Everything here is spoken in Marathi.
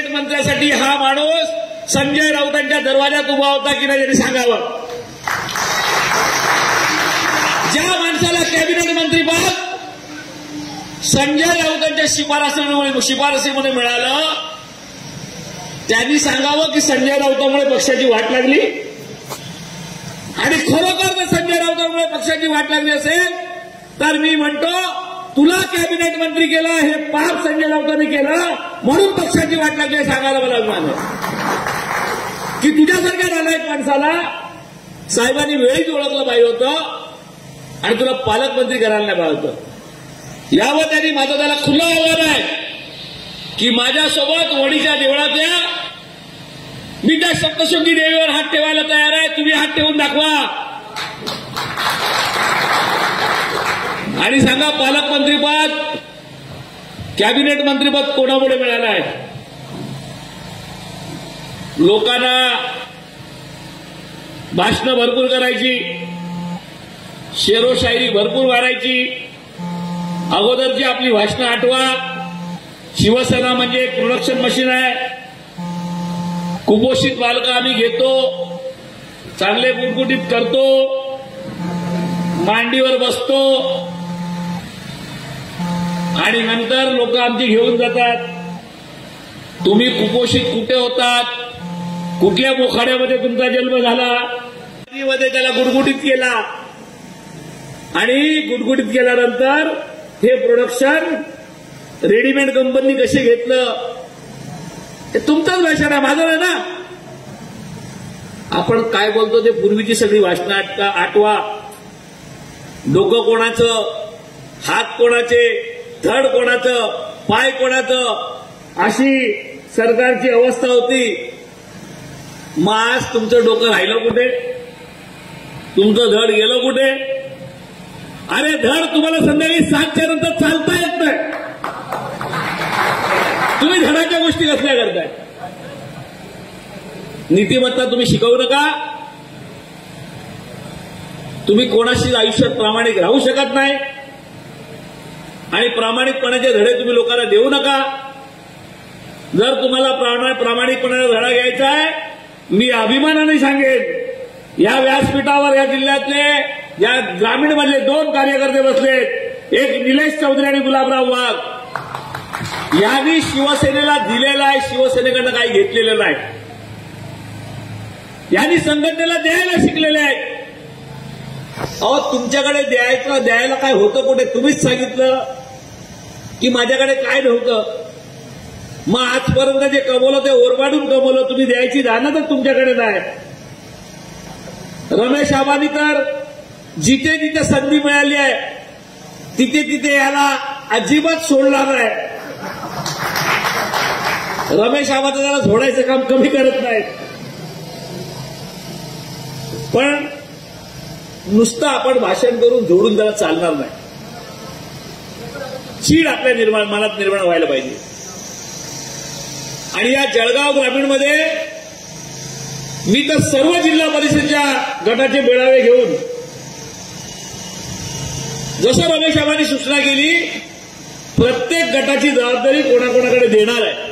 कॅबिनेट मंत्र्यासाठी हा माणूस संजय राऊतांच्या दरवाजात उभा होता की नाही त्यांनी सांगावं. ज्या माणसाला कॅबिनेट मंत्रीपद संजय राऊतांच्या शिफारसीमुळे शिफारसीमध्ये मिळालं त्यांनी सांगावं की संजय राऊतामुळे पक्षाची वाट लागली. आणि खरोखर जर संजय राऊतांमुळे पक्षाची वाट लागली असेल तर मी म्हणतो तुला कॅबिनेट मंत्री केलं हे पाप संजय राऊतांनी केलं म्हणून पक्षाची वाट लागली सांगायला मला अभिमान आहे. की तुझ्यासारख्या नालायक माणसाला साहेबांनी वेळीच ओळखलं पाहिजे होतं आणि तुला पालकमंत्री करायला नाही पाहिजे होतं. यावर त्यांनी माझं त्याला खुलं आव्हान आहे की माझ्यासोबत वडीच्या देवळात या मी त्या सप्तशृंगी देवीवर हात ठेवायला तयार आहे तुम्ही हात ठेवून दाखवा. आणि सांगा पालकमंत्रीपद कॅबिनेट मंत्रीपद कोणामुळे मिळालं आहे? लोकांना भाषणं भरपूर करायची शेरोशायरी भरपूर मारायची अगोदरची आपली भाषणं आठवा शिवसेना म्हणजे एक प्रोडक्शन मशीन आहे. कुपोषित बालकं आम्ही घेतो चांगले गुटगुटीत करतो मांडीवर बसतो आणि नंतर लोक आमची घेऊन जातात. तुम्ही कुपोषित कुठे होतात? कुठल्या मोखाड्यामध्ये तुमचा जन्म झाला? मध्ये त्याला गुटगुटीत केला. आणि गुडगुटीत केल्यानंतर हे प्रोडक्शन रेडीमेड कंपनी कसे घेतलं? ते तुमचंच भाषण आहे माझं ना? आपण काय बोलतो ते पूर्वीची सगळी भाषणं आटका आठवा. डोकं कोणाचं? हात कोणाचे? धड कोणाचं पाय कोणाचं अशी सरकारची अवस्था होती. मग आज तुमचं डोकं राहिलं कुठे? तुमचं धड गेलं कुठे? अरे धड तुम्हाला संध्याकाळी सातच्या नंतर चालता येत नाही. तुम्ही धडाच्या गोष्टी कसल्या करताय? नीतिमत्ता तुम्ही शिकवू नका. तुम्ही कोणाशी आयुष्यात प्रामाणिक राहू शकत नाही. आणि प्रामाणिकपणाचे धडे तुम्ही लोकांना देऊ नका जर तुम्हाला प्रामाणिकपणाचा धडा घ्यायचा आहे मी अभिमानाने सांगेन या व्यासपीठावर या जिल्ह्यातले या ग्रामीण मधले दोन कार्यकर्ते बसलेत एक निलेश चौधरी आणि गुलाबराव वाघ. यांनी शिवसेनेला दिलेला आहे शिवसेनेकडनं काही घेतलेलं नाही. यांनी संघटनेला द्यायला शिकलेले आहेत. अहो तुमच्याकडे द्यायचं द्यायला काय होतं कुठे? तुम्हीच सांगितलं. की माझ्याकडे काय नव्हतं? मग आजपर्यंत जे कमवलं ते ओरबाडून कमवलं तुम्ही द्यायची तर तुमच्याकडे नाही रमेश आबानी तर जिथे जिथे संधी मिळाली आहे तिथे तिथे याला अजिबात सोडणार नाही. रमेश आबा तर त्याला सोडायचं काम कमी करत नाही पण नुसतं आपण भाषण करून जोडून त्याला चालणार नाही. चीड आपल्या निर्माण मनात निर्माण व्हायला पाहिजे. आणि या जळगाव ग्रामीणमध्ये मी तर सर्व जिल्हा परिषदेच्या गटाचे मेळावे घेऊन जसं रमेश सूचना केली प्रत्येक गटाची जबाबदारी कोणाकोणाकडे देणार आहे.